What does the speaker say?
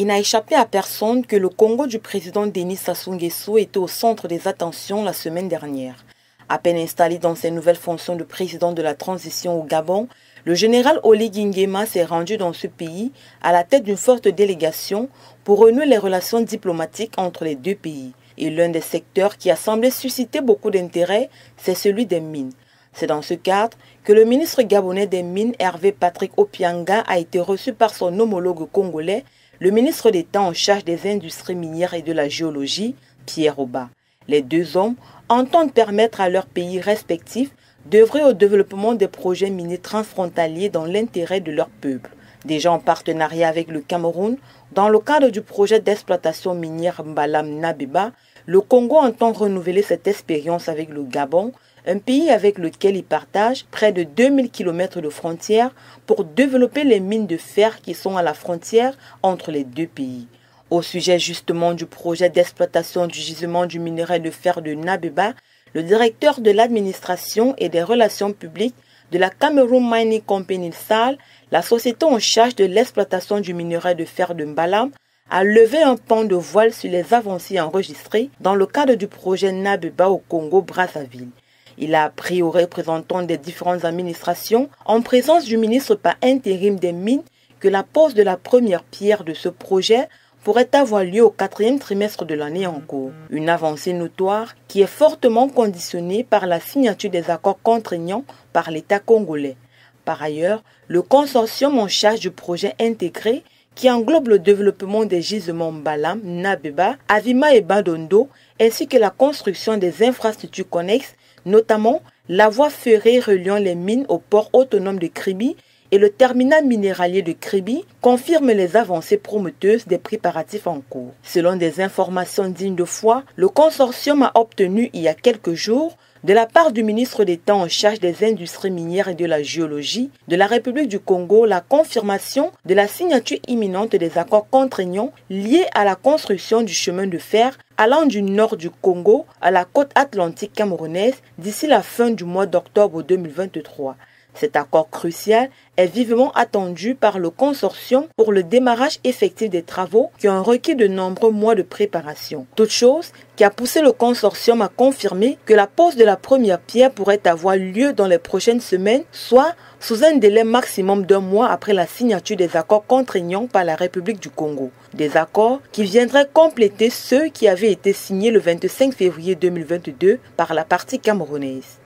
Il n'a échappé à personne que le Congo du président Denis Sassou Nguesso était au centre des attentions la semaine dernière. À peine installé dans ses nouvelles fonctions de président de la transition au Gabon, le général Oli Nguema s'est rendu dans ce pays à la tête d'une forte délégation pour renouer les relations diplomatiques entre les deux pays. Et l'un des secteurs qui a semblé susciter beaucoup d'intérêt, c'est celui des mines. C'est dans ce cadre que le ministre gabonais des Mines, Hervé Patrick Opianga, a été reçu par son homologue congolais, le ministre d'État en charge des industries minières et de la géologie, Pierre Oba. Les deux hommes entendent permettre à leurs pays respectifs d'œuvrer au développement des projets miniers transfrontaliers dans l'intérêt de leur peuple. Déjà en partenariat avec le Cameroun, dans le cadre du projet d'exploitation minière Mbalam Nabeba, le Congo entend renouveler cette expérience avec le Gabon, un pays avec lequel il partage près de 2000 km de frontières pour développer les mines de fer qui sont à la frontière entre les deux pays. Au sujet justement du projet d'exploitation du gisement du minerai de fer de Nabeba, le directeur de l'administration et des relations publiques de la Cameroon Mining Company SAL, la société en charge de l'exploitation du minerai de fer de Mbalam, a levé un pan de voile sur les avancées enregistrées dans le cadre du projet Nabeba au Congo-Brazzaville. Il a appris aux représentants des différentes administrations, en présence du ministre par intérim des Mines, que la pose de la première pierre de ce projet pourrait avoir lieu au quatrième trimestre de l'année en cours. Une avancée notoire qui est fortement conditionnée par la signature des accords contraignants par l'État congolais. Par ailleurs, le consortium en charge du projet intégré qui englobe le développement des gisements Balam, Nabeba, Avima et Badondo, ainsi que la construction des infrastructures connexes, notamment la voie ferrée reliant les mines au port autonome de Kribi et le terminal minéralier de Kribi confirme les avancées prometteuses des préparatifs en cours. Selon des informations dignes de foi, le consortium a obtenu il y a quelques jours de la part du ministre d'État en charge des industries minières et de la géologie de la République du Congo la confirmation de la signature imminente des accords contraignants liés à la construction du chemin de fer allant du nord du Congo à la côte atlantique camerounaise d'ici la fin du mois d'octobre 2023. Cet accord crucial est vivement attendu par le consortium pour le démarrage effectif des travaux qui ont requis de nombreux mois de préparation. Toute chose qui a poussé le consortium à confirmer que la pose de la première pierre pourrait avoir lieu dans les prochaines semaines, soit sous un délai maximum d'un mois après la signature des accords contraignants par la République du Congo. Des accords qui viendraient compléter ceux qui avaient été signés le 25 février 2022 par la partie camerounaise.